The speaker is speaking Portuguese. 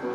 Thank